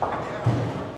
Yeah.